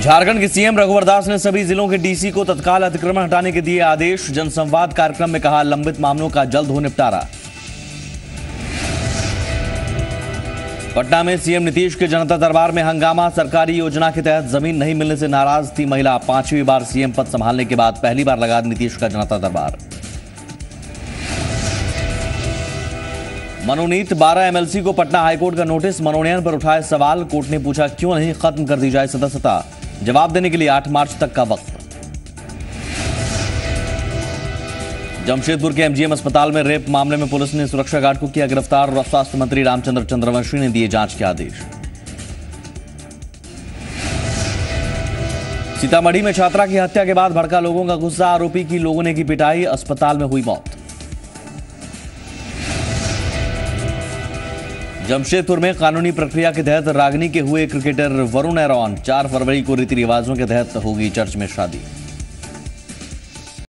झारखंड के सीएम रघुवर दास ने सभी जिलों के डीसी को तत्काल अतिक्रमण हटाने के दिए आदेश। जनसंवाद कार्यक्रम में कहा, लंबित मामलों का जल्द हो निपटारा। पटना में सीएम नीतीश के जनता दरबार में हंगामा। सरकारी योजना के तहत ज़मीन नहीं मिलने से नाराज़ थी महिला। पांचवी बार सीएम पद संभालने के बाद पहली बार लगा नीतीश का जनता दरबार। मनोनीत 12 एमएलसी को पटना हाईकोर्ट का नोटिस। मनोनयन पर उठाए सवाल। कोर्ट ने पूछा, क्यों नहीं खत्म कर दी जाए सदस्यता? जवाब देने के लिए 8 मार्च तक का वक्त। जमशेदपुर के एमजीएम अस्पताल में रेप मामले में पुलिस ने सुरक्षा गार्ड को किया गिरफ़्तार और स्वास्थ्य मंत्री रामचंद्र चंद्रवंशी ने दिए जाँच के आदेश। सीतामढ़ी में छात्रा की हत्या के बाद भड़का लोगों का गुस्सा, आरोपी की लोगों ने की पिटाई, अस्पताल में हुई मौत। जमशेदपुर में कानूनी प्रक्रिया के तहत रागनी के हुए क्रिकेटर वरुण एरॉन चार फरवरी को रीति रिवाजों के तहत होगी चर्च में शादी।